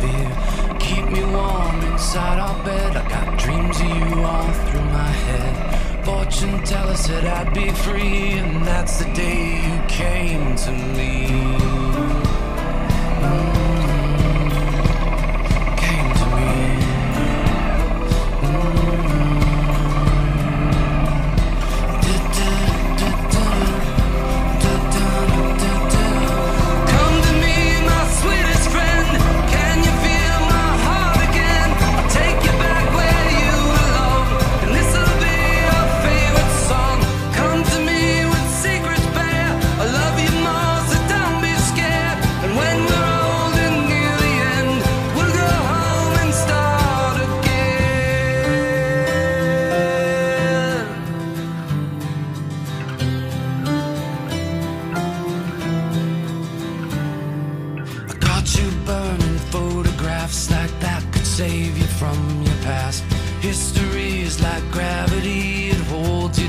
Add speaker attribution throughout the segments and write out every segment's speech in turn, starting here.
Speaker 1: fear. Keep me warm inside our bed. I got dreams of you all through my head. Fortune teller said I'd be free, and that's the day you came to me.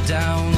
Speaker 1: down.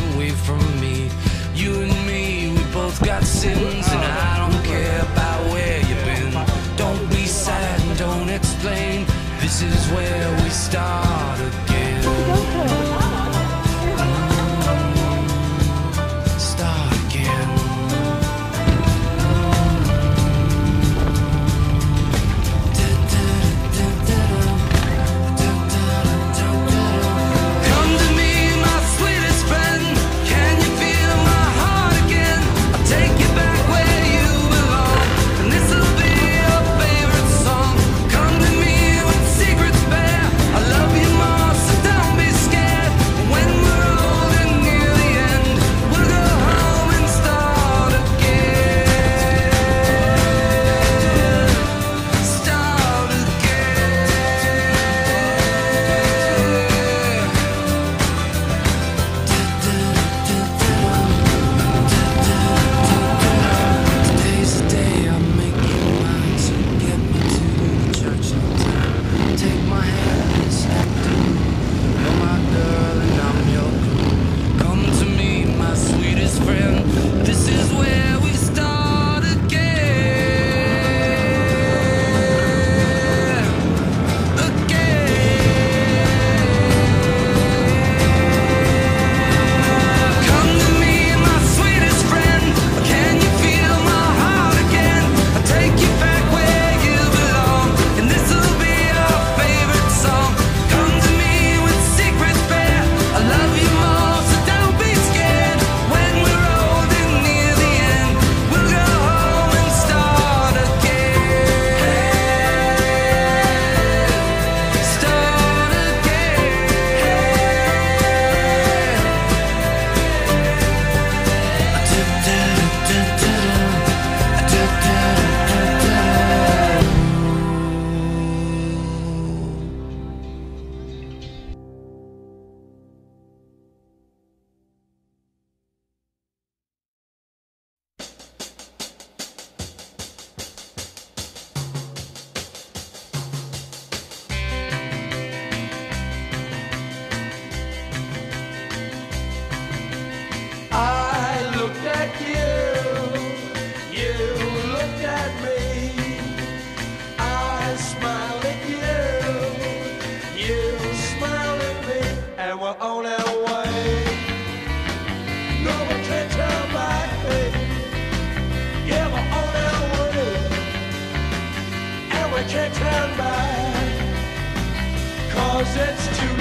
Speaker 2: can't turn back, cause it's too